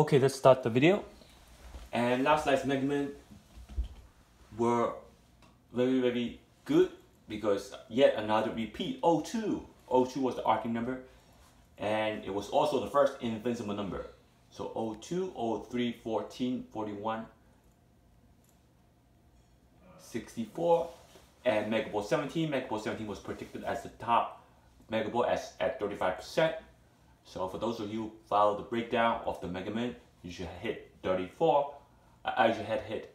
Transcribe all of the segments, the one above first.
Okay, let's start the video. And last night's Mega were very, very good because yet another repeat, 02. 02 was the arcing number and it was also the first invincible number. So 02, 03, 14, 41, 64, and Megaball 17. Megaball 17 was predicted as the top Megaball as, at 35%. So for those of you who follow the breakdown of the Mega Man, you should hit 34. I uh, should have hit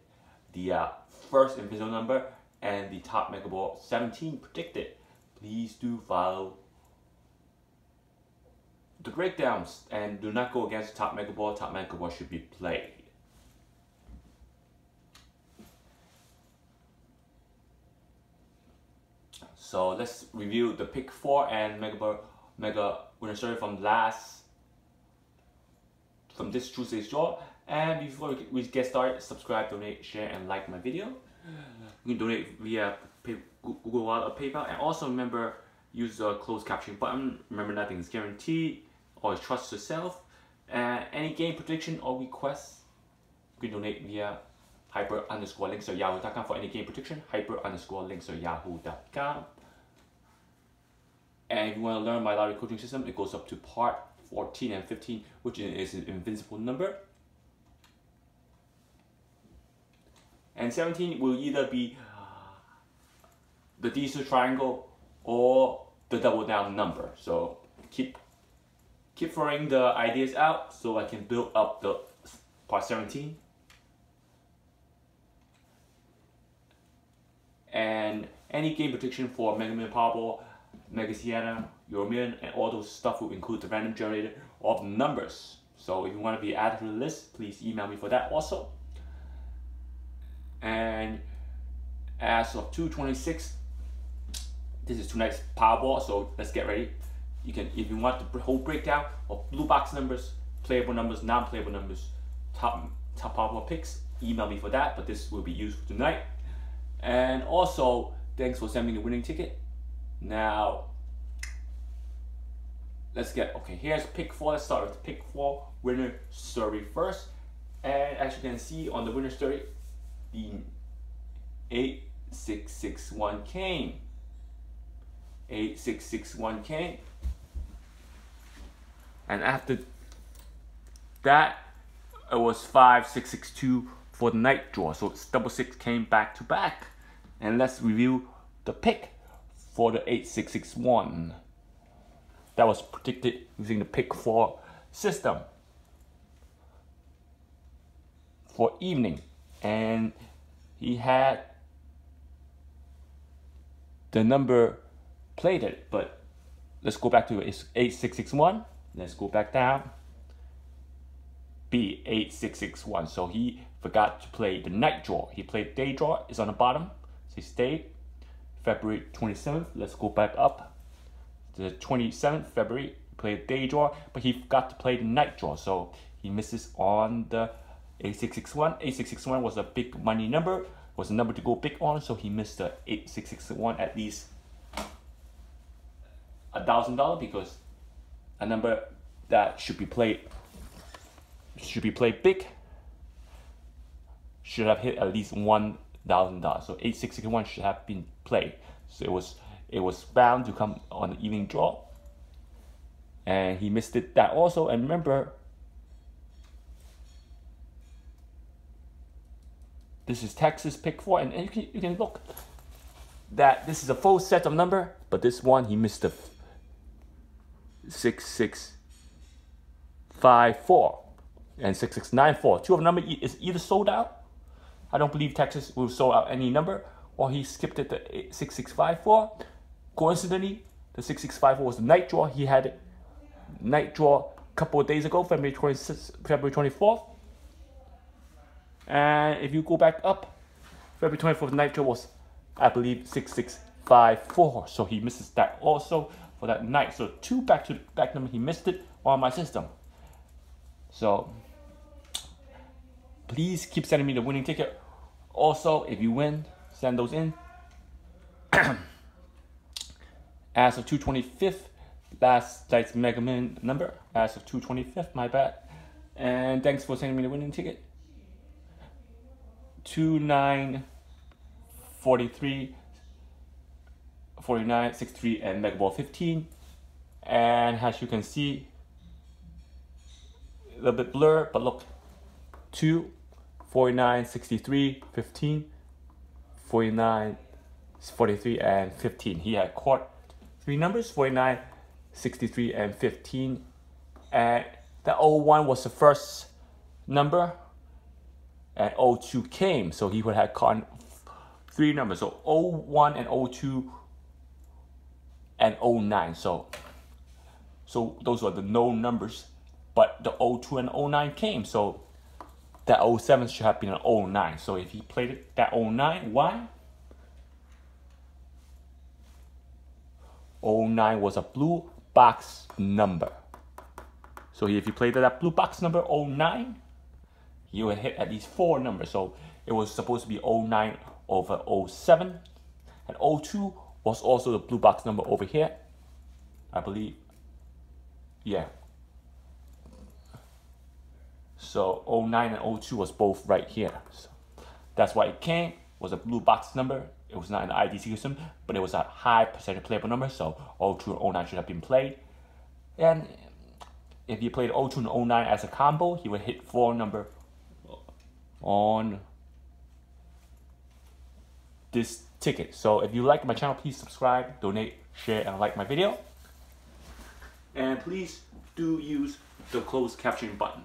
the uh, first invincible number and the top Mega Ball 17 predicted. Please do follow the breakdowns and do not go against the top Mega Ball. Top Mega Ball should be played. So let's review the pick four and Mega Ball, Mega winner story from last from this Tuesday's draw. And before we get started, subscribe, donate, share, and like my video. You can donate via pay, Google Wallet or PayPal. And also remember, use the closed caption button. Remember, nothing is guaranteed. Always trust yourself. And any game prediction or requests, you can donate via hyper underscore links or yahoo.com for any game prediction. Hyper underscore links or yahoo.com. And if you want to learn my lottery coaching system, it goes up to part 14 and 15, which is an invincible number. And 17 will either be the diesel triangle or the double down number. So keep keep throwing the ideas out so I can build up the part 17. And any game prediction for Mega Man Powerball Mega Sierra, and all those stuff will include the random generator of numbers. So if you want to be added to the list, please email me for that also. And as of 226, this is tonight's Powerball, so let's get ready. You can, if you want the whole breakdown of blue box numbers, playable numbers, non-playable numbers, top top Powerball picks, email me for that, but this will be used for tonight. And also, thanks for sending the winning ticket. Now, let's get, okay, here's pick four. Let's start with pick four winner story first. And as you can see on the winner story, the 8661 came. 8661 came. And after that, it was 5662 for the night draw. So it's double six came back to back. And let's review the pick for the 8661 that was predicted using the pick 4 system for evening. And he had the number plated but let's go back to 8661 let's go back down. B8661 so he forgot to play the night draw. He played day draw. Is on the bottom. So he stayed February 27th. Let's go back up. The 27th February, played day draw, but he got to play the night draw, so he misses on the A661. A661 was a big money number, was a number to go big on, so he missed the 8661 at least a thousand dollar because a number that should be played should be played big should have hit at least one thousand dollars. So 8661 should have been played. So it was it was bound to come on the evening draw. And he missed it that also. And remember, this is Texas pick four, and, and you can you can look that this is a full set of number, but this one he missed the six six five four and six six nine four. Two of number is either sold out I don't believe Texas will sell out any number, or he skipped it to 6654. Coincidentally, the 6654 was the night draw. He had night draw a couple of days ago, February 26th, February 24th. And if you go back up, February 24th night draw was, I believe, 6654. So he misses that also for that night. So two back to back number, he missed it on my system. So please keep sending me the winning ticket. Also, if you win, send those in. as of 225th, last night's Mega Man number, as of 225th, my bad. And thanks for sending me the winning ticket. 29 43 49 63 and Mega Ball 15 and as you can see a little bit blur but look 2 49 63 15 49 43 and 15 he had caught three numbers 49 63 and 15 and the 01 was the first number and 02 came. So he would have caught three numbers. So 01 and 02 and 09 so so those are the known numbers. But the 02 and 09 came. So that 07 should have been an 09 so if he played it that 09 why 09 was a blue box number. So if you played that blue box number 09, you would hit at least four numbers. So it was supposed to be 09 over 07. And 02 was also the blue box number over here. I believe. Yeah. So 09 and 02 was both right here. So that's why it came, was a blue box number it was not an IDC system, but it was a high percentage playable number, so 02 and 09 should have been played. And if you played 02 and 09 as a combo, he would hit four number on this ticket. So if you like my channel, please subscribe, donate, share, and like my video. And please do use the closed captioning button.